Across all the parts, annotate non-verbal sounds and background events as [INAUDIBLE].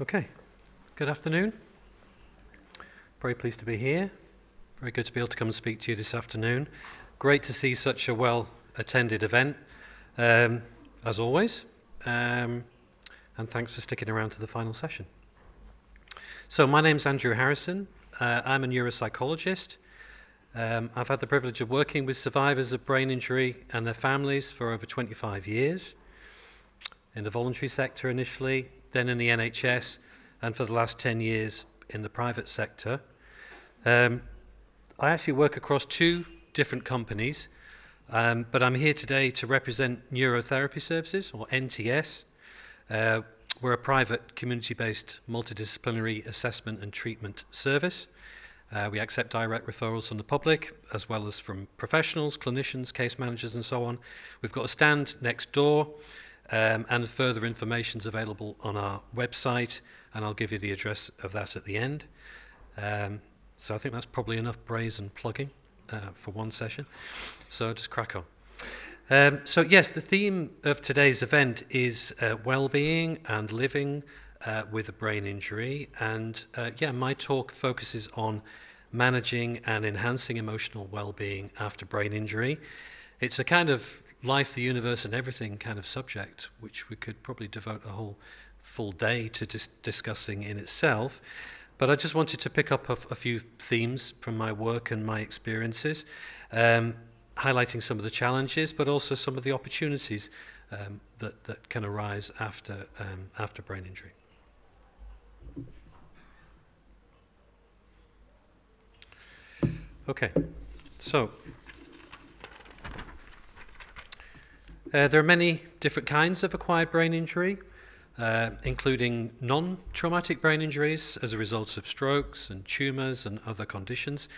Okay, good afternoon. Very pleased to be here. Very good to be able to come and speak to you this afternoon. Great to see such a well attended event, um, as always. Um, and thanks for sticking around to the final session. So, my name's Andrew Harrison. Uh, I'm a neuropsychologist. Um, I've had the privilege of working with survivors of brain injury and their families for over 25 years in the voluntary sector initially, then in the NHS, and for the last 10 years in the private sector. Um, I actually work across two different companies, um, but I'm here today to represent Neurotherapy Services, or NTS. Uh, we're a private, community-based, multidisciplinary assessment and treatment service. Uh, we accept direct referrals from the public, as well as from professionals, clinicians, case managers, and so on. We've got a stand next door, um, and further information is available on our website, and I'll give you the address of that at the end. Um, so I think that's probably enough brazen plugging uh, for one session. So just crack on. Um, so yes, the theme of today's event is uh, well-being and living uh, with a brain injury. And uh, yeah, my talk focuses on managing and enhancing emotional well-being after brain injury. It's a kind of life, the universe, and everything kind of subject, which we could probably devote a whole full day to dis discussing in itself. But I just wanted to pick up a, a few themes from my work and my experiences, um, highlighting some of the challenges, but also some of the opportunities um, that, that can arise after, um, after brain injury. Okay, so uh, there are many different kinds of acquired brain injury, uh, including non-traumatic brain injuries as a result of strokes and tumours and other conditions,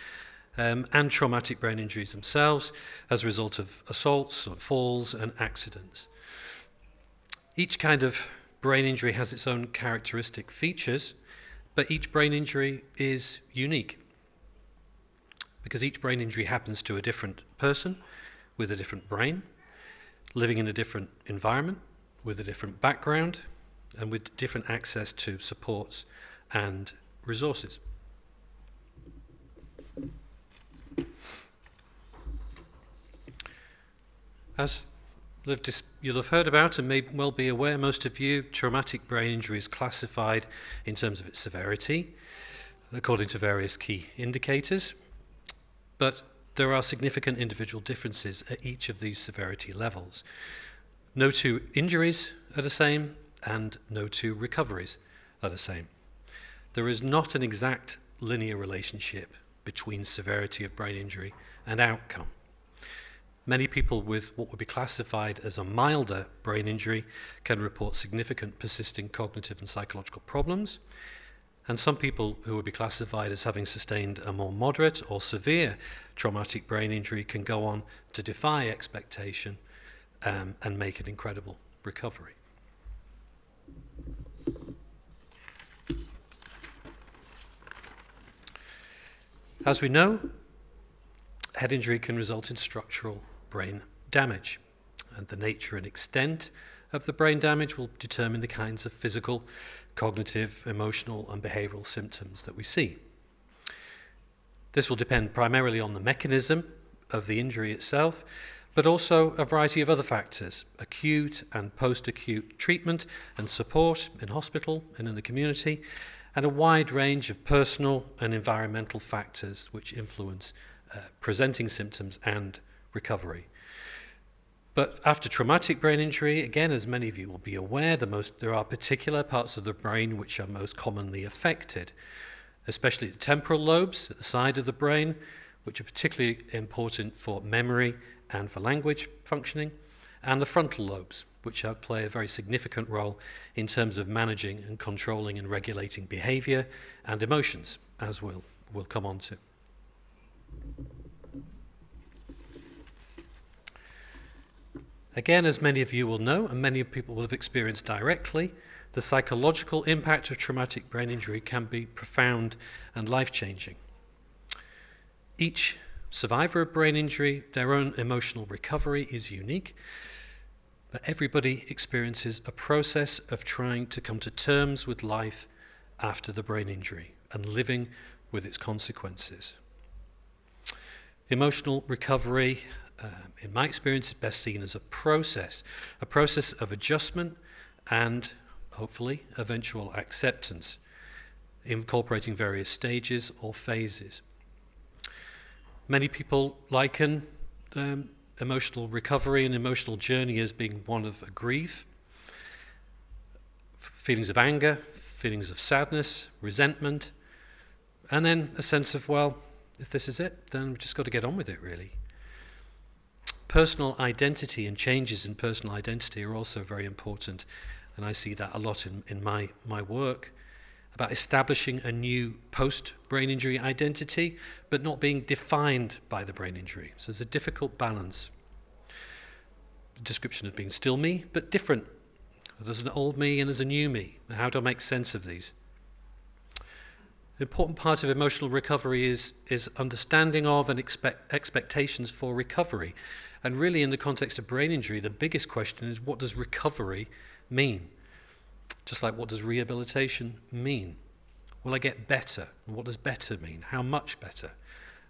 um, and traumatic brain injuries themselves as a result of assaults, falls and accidents. Each kind of brain injury has its own characteristic features, but each brain injury is unique because each brain injury happens to a different person with a different brain, living in a different environment, with a different background, and with different access to supports and resources. As you'll have heard about and may well be aware, most of you, traumatic brain injury is classified in terms of its severity, according to various key indicators. But there are significant individual differences at each of these severity levels. No two injuries are the same, and no two recoveries are the same. There is not an exact linear relationship between severity of brain injury and outcome. Many people with what would be classified as a milder brain injury can report significant persisting cognitive and psychological problems, and some people who would be classified as having sustained a more moderate or severe traumatic brain injury can go on to defy expectation um, and make an incredible recovery. As we know, head injury can result in structural brain damage, and the nature and extent of the brain damage will determine the kinds of physical cognitive, emotional, and behavioral symptoms that we see. This will depend primarily on the mechanism of the injury itself, but also a variety of other factors, acute and post-acute treatment and support in hospital and in the community, and a wide range of personal and environmental factors which influence uh, presenting symptoms and recovery. But after traumatic brain injury, again, as many of you will be aware, the most, there are particular parts of the brain which are most commonly affected, especially the temporal lobes at the side of the brain, which are particularly important for memory and for language functioning, and the frontal lobes, which play a very significant role in terms of managing and controlling and regulating behavior and emotions, as we'll, we'll come on to. Again, as many of you will know, and many people will have experienced directly, the psychological impact of traumatic brain injury can be profound and life-changing. Each survivor of brain injury, their own emotional recovery is unique, But everybody experiences a process of trying to come to terms with life after the brain injury and living with its consequences. Emotional recovery, um, in my experience, best seen as a process, a process of adjustment and hopefully eventual acceptance, incorporating various stages or phases. Many people liken um, emotional recovery and emotional journey as being one of grief, feelings of anger, feelings of sadness, resentment, and then a sense of, well, if this is it, then we've just got to get on with it, really. Personal identity and changes in personal identity are also very important, and I see that a lot in, in my, my work about establishing a new post brain injury identity, but not being defined by the brain injury. So there's a difficult balance. The description of being still me, but different. There's an old me and there's a new me. How do I make sense of these? The important part of emotional recovery is, is understanding of and expect, expectations for recovery. And really, in the context of brain injury, the biggest question is what does recovery mean? Just like what does rehabilitation mean? Will I get better? And what does better mean? How much better?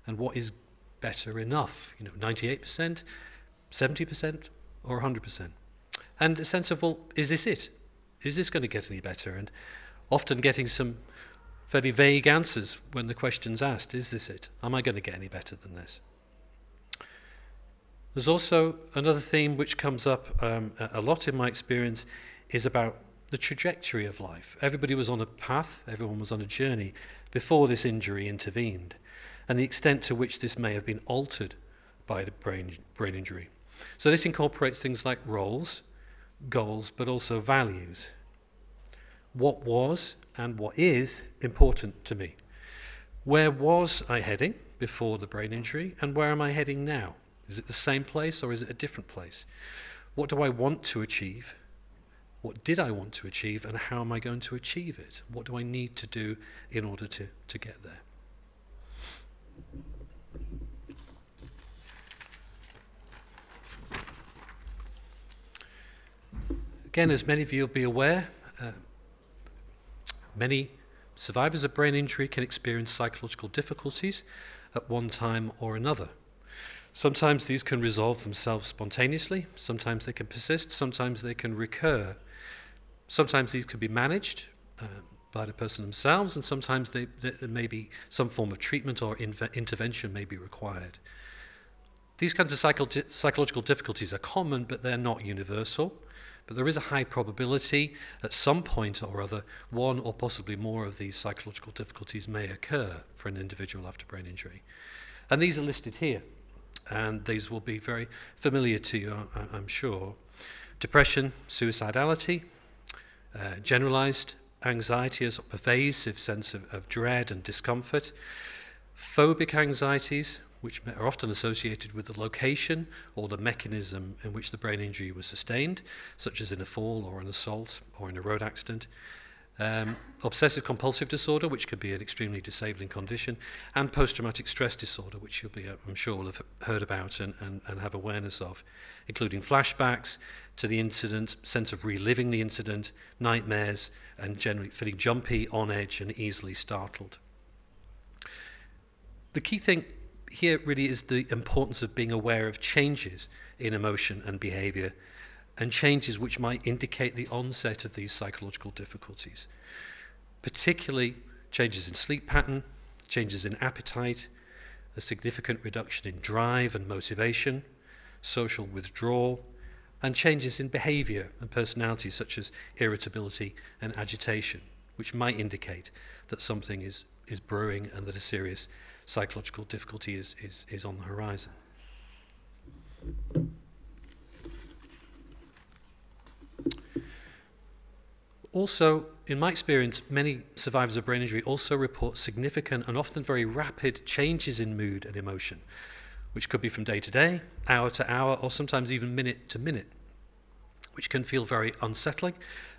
And what is better enough? You know, 98%, 70%, or 100%? And a sense of, well, is this it? Is this going to get any better? And often getting some fairly vague answers when the question's asked is this it? Am I going to get any better than this? There's also another theme which comes up um, a lot in my experience is about the trajectory of life. Everybody was on a path, everyone was on a journey before this injury intervened, and the extent to which this may have been altered by the brain, brain injury. So this incorporates things like roles, goals, but also values. What was and what is important to me. Where was I heading before the brain injury, and where am I heading now? Is it the same place or is it a different place? What do I want to achieve? What did I want to achieve, and how am I going to achieve it? What do I need to do in order to, to get there? Again, as many of you will be aware, Many survivors of brain injury can experience psychological difficulties at one time or another. Sometimes these can resolve themselves spontaneously, sometimes they can persist, sometimes they can recur. Sometimes these can be managed uh, by the person themselves, and sometimes they, there may be some form of treatment or intervention may be required. These kinds of psycho psychological difficulties are common, but they're not universal. But there is a high probability at some point or other, one or possibly more of these psychological difficulties may occur for an individual after brain injury. And these are listed here, and these will be very familiar to you, I'm sure. Depression, suicidality, uh, generalized anxiety as a pervasive sense of, of dread and discomfort, phobic anxieties, which are often associated with the location or the mechanism in which the brain injury was sustained, such as in a fall or an assault or in a road accident. Um, obsessive compulsive disorder, which could be an extremely disabling condition, and post traumatic stress disorder, which you'll be, uh, I'm sure, will have heard about and, and, and have awareness of, including flashbacks to the incident, sense of reliving the incident, nightmares, and generally feeling jumpy, on edge, and easily startled. The key thing here really is the importance of being aware of changes in emotion and behavior and changes which might indicate the onset of these psychological difficulties, particularly changes in sleep pattern, changes in appetite, a significant reduction in drive and motivation, social withdrawal, and changes in behavior and personality such as irritability and agitation, which might indicate that something is, is brewing and that a serious psychological difficulty is, is, is on the horizon. Also, in my experience, many survivors of brain injury also report significant and often very rapid changes in mood and emotion, which could be from day to day, hour to hour, or sometimes even minute to minute, which can feel very unsettling,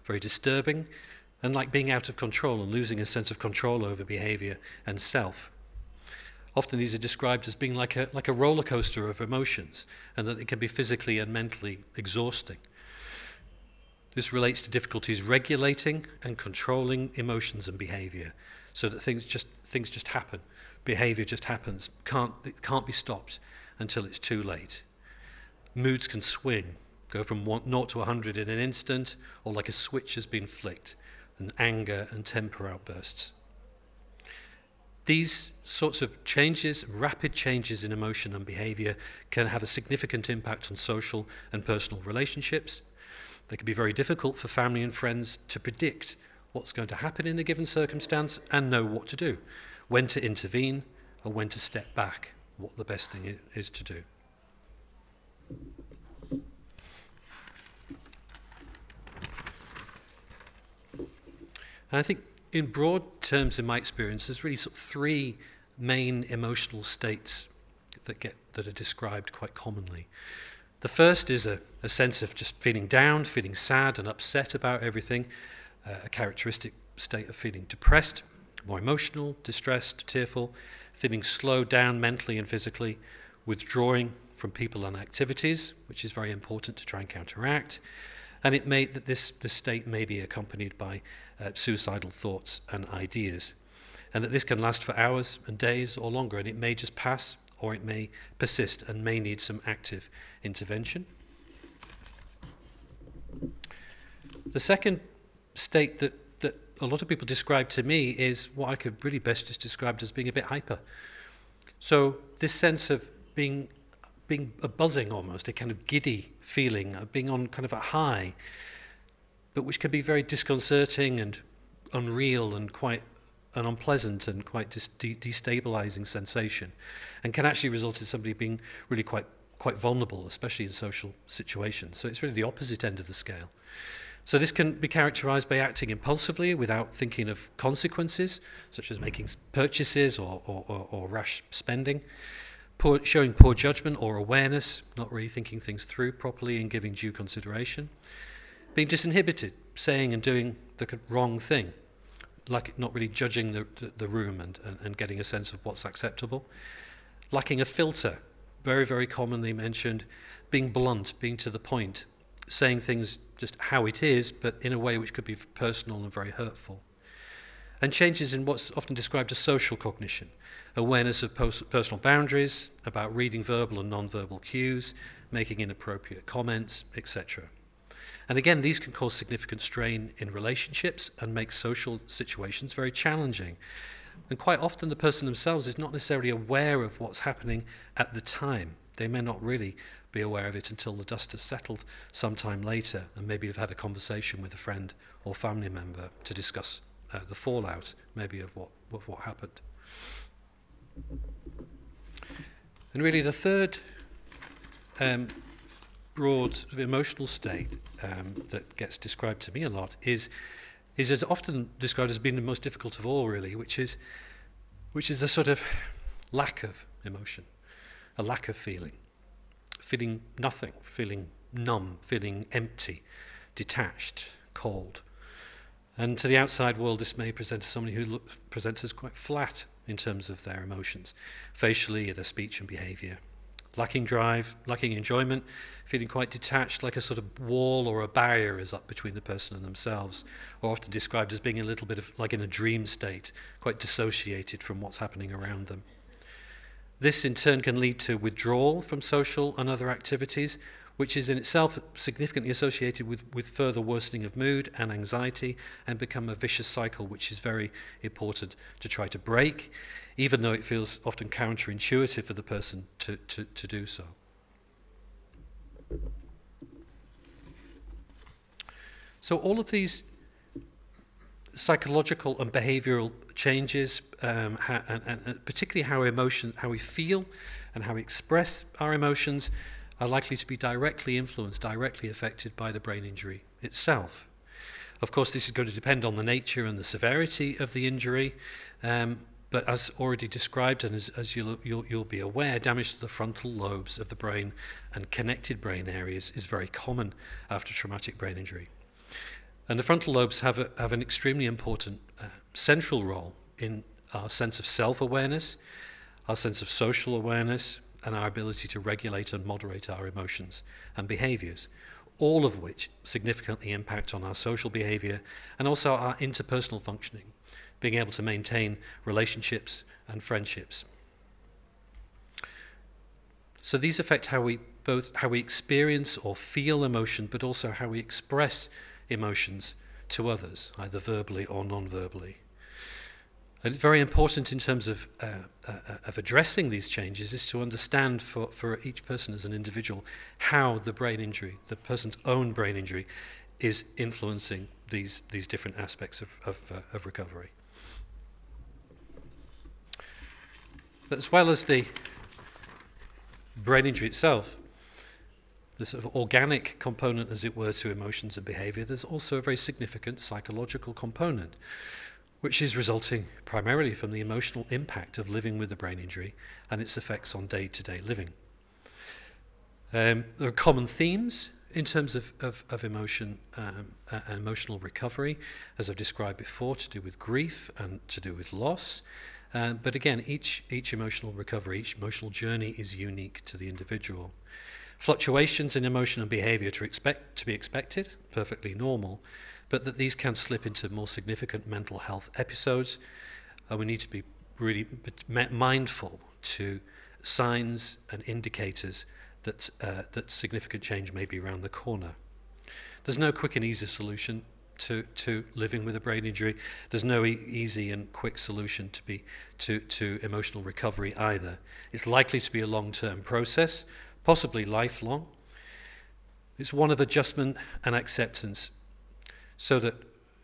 very disturbing, and like being out of control and losing a sense of control over behavior and self. Often these are described as being like a, like a roller coaster of emotions and that it can be physically and mentally exhausting. This relates to difficulties regulating and controlling emotions and behavior so that things just, things just happen. Behavior just happens, can't, it can't be stopped until it's too late. Moods can swing, go from one, 0 to 100 in an instant, or like a switch has been flicked, and anger and temper outbursts. These sorts of changes, rapid changes in emotion and behavior, can have a significant impact on social and personal relationships, they can be very difficult for family and friends to predict what's going to happen in a given circumstance and know what to do, when to intervene or when to step back, what the best thing is to do. And I think in broad terms, in my experience, there's really sort of three main emotional states that get that are described quite commonly. The first is a, a sense of just feeling down, feeling sad and upset about everything, uh, a characteristic state of feeling depressed, more emotional, distressed, tearful, feeling slowed down mentally and physically, withdrawing from people and activities, which is very important to try and counteract. And it may that this, this state may be accompanied by uh, suicidal thoughts and ideas. And that this can last for hours and days or longer, and it may just pass or it may persist and may need some active intervention. The second state that, that a lot of people describe to me is what I could really best just describe as being a bit hyper. So this sense of being being a buzzing almost, a kind of giddy feeling, of being on kind of a high, but which can be very disconcerting and unreal and quite an unpleasant and quite de destabilizing sensation and can actually result in somebody being really quite quite vulnerable, especially in social situations. So it's really the opposite end of the scale. So this can be characterized by acting impulsively without thinking of consequences, such as making purchases or, or, or, or rash spending, poor, showing poor judgment or awareness, not really thinking things through properly and giving due consideration, being disinhibited, saying and doing the wrong thing, like not really judging the, the, the room and, and, and getting a sense of what's acceptable. Lacking a filter, very, very commonly mentioned. Being blunt, being to the point, saying things just how it is, but in a way which could be personal and very hurtful. And changes in what's often described as social cognition, awareness of personal boundaries, about reading verbal and non-verbal cues, making inappropriate comments, etc. And again, these can cause significant strain in relationships and make social situations very challenging. And quite often, the person themselves is not necessarily aware of what's happening at the time. They may not really be aware of it until the dust has settled sometime later and maybe have had a conversation with a friend or family member to discuss uh, the fallout, maybe, of what, of what happened. And really, the third um, broad sort of emotional state um, that gets described to me a lot is is as often described as being the most difficult of all, really, which is which is a sort of lack of emotion, a lack of feeling, feeling nothing, feeling numb, feeling empty, detached, cold. And to the outside world, this may present as somebody who look, presents as quite flat in terms of their emotions, facially, their speech and behavior lacking drive, lacking enjoyment, feeling quite detached, like a sort of wall or a barrier is up between the person and themselves, or often described as being a little bit of like in a dream state, quite dissociated from what's happening around them. This in turn can lead to withdrawal from social and other activities, which is in itself significantly associated with, with further worsening of mood and anxiety and become a vicious cycle which is very important to try to break, even though it feels often counterintuitive for the person to, to, to do so. So all of these psychological and behavioral changes, um, and, and, particularly how emotion, how we feel and how we express our emotions, are likely to be directly influenced, directly affected by the brain injury itself. Of course, this is going to depend on the nature and the severity of the injury, um, but as already described, and as, as you'll, you'll, you'll be aware, damage to the frontal lobes of the brain and connected brain areas is very common after traumatic brain injury. And the frontal lobes have, a, have an extremely important uh, central role in our sense of self-awareness, our sense of social awareness, and our ability to regulate and moderate our emotions and behaviors. all of which significantly impact on our social behavior and also our interpersonal functioning, being able to maintain relationships and friendships. So these affect how we both how we experience or feel emotion, but also how we express emotions to others, either verbally or non-verbally. And very important in terms of, uh, uh, of addressing these changes is to understand for, for each person as an individual how the brain injury, the person's own brain injury, is influencing these, these different aspects of, of, uh, of recovery. As well as the brain injury itself, the sort of organic component, as it were, to emotions and behavior, there's also a very significant psychological component which is resulting primarily from the emotional impact of living with a brain injury and its effects on day to day living. Um, there are common themes in terms of, of, of emotion um, uh, emotional recovery, as I've described before, to do with grief and to do with loss. Um, but again, each, each emotional recovery, each emotional journey is unique to the individual. Fluctuations in emotion and behavior to, expect, to be expected, perfectly normal, but that these can slip into more significant mental health episodes. And we need to be really mindful to signs and indicators that, uh, that significant change may be around the corner. There's no quick and easy solution to, to living with a brain injury. There's no e easy and quick solution to, be, to, to emotional recovery either. It's likely to be a long-term process, possibly lifelong. It's one of adjustment and acceptance so that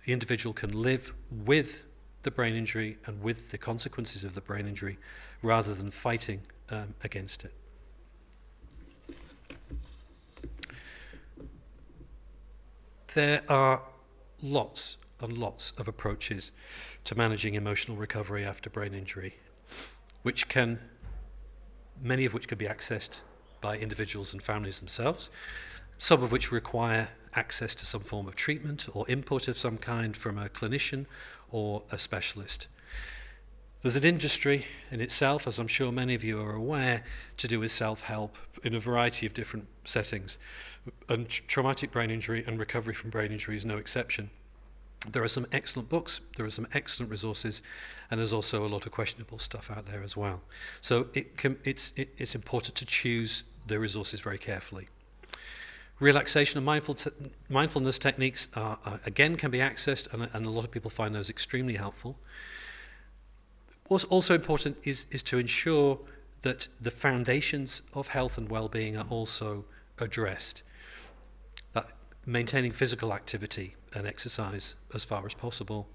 the individual can live with the brain injury and with the consequences of the brain injury rather than fighting um, against it. There are lots and lots of approaches to managing emotional recovery after brain injury, which can, many of which can be accessed by individuals and families themselves, some of which require access to some form of treatment or input of some kind from a clinician or a specialist. There's an industry in itself, as I'm sure many of you are aware, to do with self-help in a variety of different settings. And traumatic brain injury and recovery from brain injury is no exception. There are some excellent books, there are some excellent resources, and there's also a lot of questionable stuff out there as well. So it can, it's, it, it's important to choose the resources very carefully. Relaxation and mindful mindfulness techniques, are, are, again, can be accessed, and, and a lot of people find those extremely helpful. What's also important is, is to ensure that the foundations of health and well-being are also addressed. That maintaining physical activity and exercise as far as possible,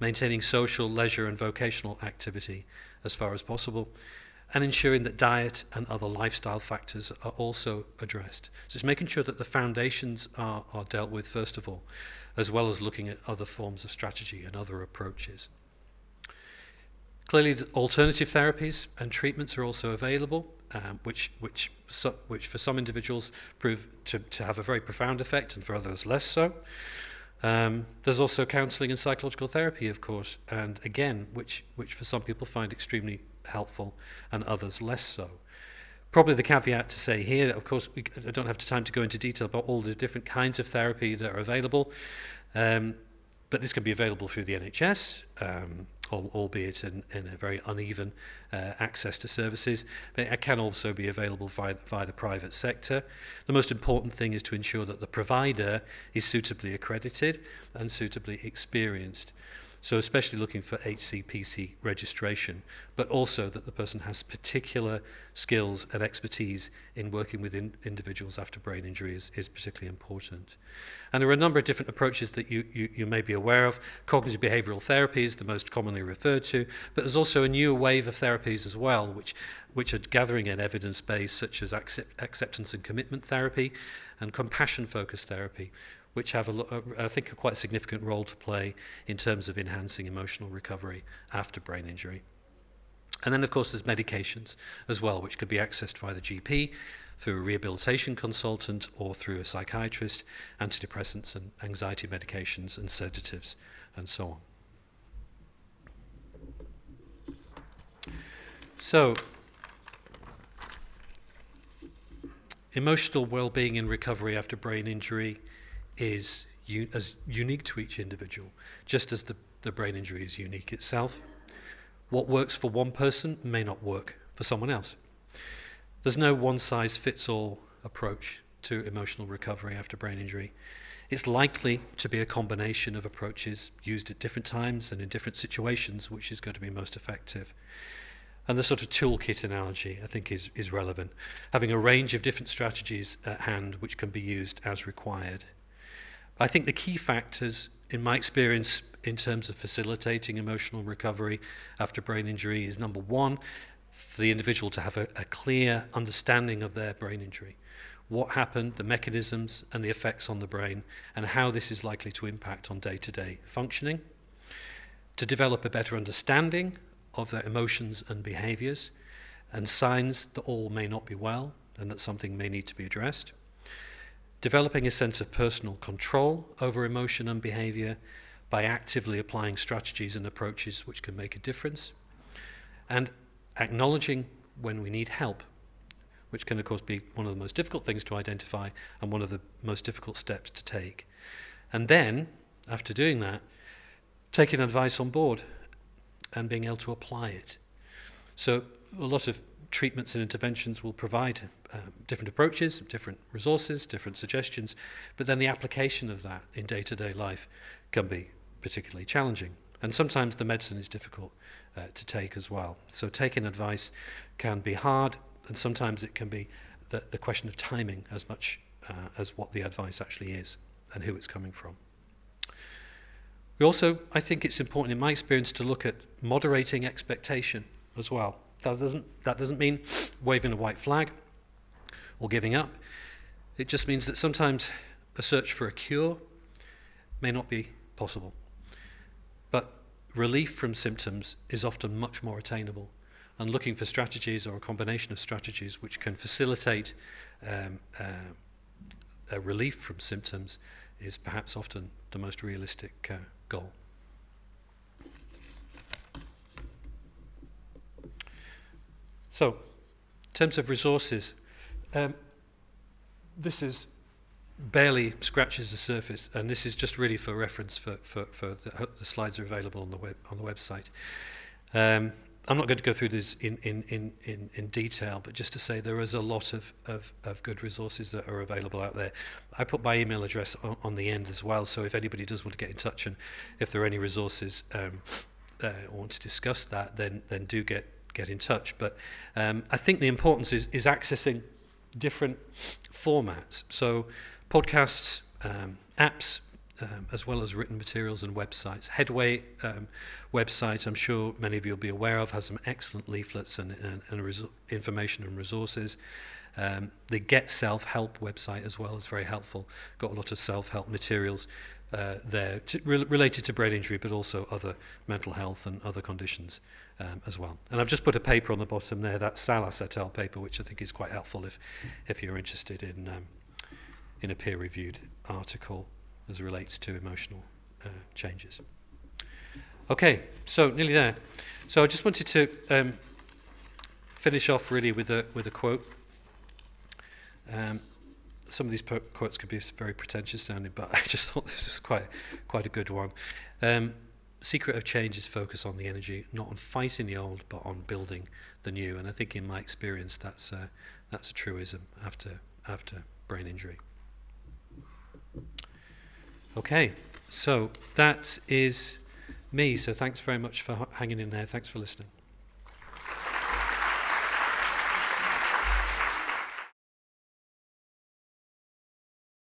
maintaining social, leisure and vocational activity as far as possible, and ensuring that diet and other lifestyle factors are also addressed. So it's making sure that the foundations are, are dealt with first of all, as well as looking at other forms of strategy and other approaches. Clearly, alternative therapies and treatments are also available, um, which, which, so, which for some individuals prove to, to have a very profound effect and for others less so. Um, there's also counselling and psychological therapy, of course, and again, which, which for some people find extremely helpful and others less so. Probably the caveat to say here, of course, we, I don't have time to go into detail about all the different kinds of therapy that are available, um, but this can be available through the NHS, um, albeit in, in a very uneven uh, access to services, but it can also be available via, via the private sector. The most important thing is to ensure that the provider is suitably accredited and suitably experienced. So especially looking for HCPC registration, but also that the person has particular skills and expertise in working with in individuals after brain injury is, is particularly important. And there are a number of different approaches that you, you, you may be aware of. Cognitive behavioral therapy is the most commonly referred to, but there's also a new wave of therapies as well, which, which are gathering an evidence base, such as accept, acceptance and commitment therapy and compassion-focused therapy, which have, a, a, uh, I think, a quite significant role to play in terms of enhancing emotional recovery after brain injury. And then, of course, there's medications as well, which could be accessed via the GP, through a rehabilitation consultant, or through a psychiatrist, antidepressants and anxiety medications and sedatives, and so on. So, emotional well-being in recovery after brain injury is u- as unique to each individual, just as the, the brain injury is unique itself. What works for one person may not work for someone else. There's no one-size-fits-all approach to emotional recovery after brain injury. It's likely to be a combination of approaches used at different times and in different situations, which is going to be most effective. And the sort of toolkit analogy, I think, is, is relevant. Having a range of different strategies at hand which can be used as required. I think the key factors, in my experience, in terms of facilitating emotional recovery after brain injury, is number one, for the individual to have a, a clear understanding of their brain injury. What happened, the mechanisms and the effects on the brain, and how this is likely to impact on day to day functioning. To develop a better understanding of their emotions and behaviors and signs that all may not be well and that something may need to be addressed. Developing a sense of personal control over emotion and behavior by actively applying strategies and approaches which can make a difference. And acknowledging when we need help, which can, of course, be one of the most difficult things to identify and one of the most difficult steps to take. And then, after doing that, taking advice on board and being able to apply it. So a lot of treatments and interventions will provide um, different approaches, different resources, different suggestions, but then the application of that in day-to-day life can be particularly challenging. And sometimes the medicine is difficult uh, to take as well. So taking advice can be hard, and sometimes it can be the, the question of timing as much uh, as what the advice actually is and who it's coming from. We also, I think it's important in my experience to look at moderating expectation as well. That doesn't, that doesn't mean waving a white flag or giving up. It just means that sometimes a search for a cure may not be possible. But relief from symptoms is often much more attainable. And looking for strategies or a combination of strategies which can facilitate um, uh, relief from symptoms is perhaps often the most realistic uh, goal. So, in terms of resources, um, this is barely scratches the surface, and this is just really for reference for, for, for the, the slides are available on the web on the website. Um, I'm not going to go through this in, in, in, in, in detail, but just to say there is a lot of, of, of good resources that are available out there. I put my email address on, on the end as well, so if anybody does want to get in touch and if there are any resources um, uh, want to discuss that, then, then do get, get in touch. But um, I think the importance is, is accessing different formats. So podcasts, um, apps, um, as well as written materials and websites. Headway um, website, I'm sure many of you will be aware of, has some excellent leaflets and, and, and information and resources. Um, the Get Self Help website as well is very helpful. Got a lot of self help materials uh, there to, re related to brain injury, but also other mental health and other conditions um, as well. And I've just put a paper on the bottom there, that Salas et al. paper, which I think is quite helpful if, if you're interested in, um, in a peer reviewed article as relates to emotional uh, changes. Okay, so nearly there. So I just wanted to um, finish off really with a with a quote. Um, some of these quotes could be very pretentious sounding, but [LAUGHS] I just thought this was quite quite a good one. Um, secret of change is focus on the energy, not on fighting the old, but on building the new. And I think, in my experience, that's uh, that's a truism after after brain injury. Okay, so that is me. So thanks very much for hanging in there. Thanks for listening.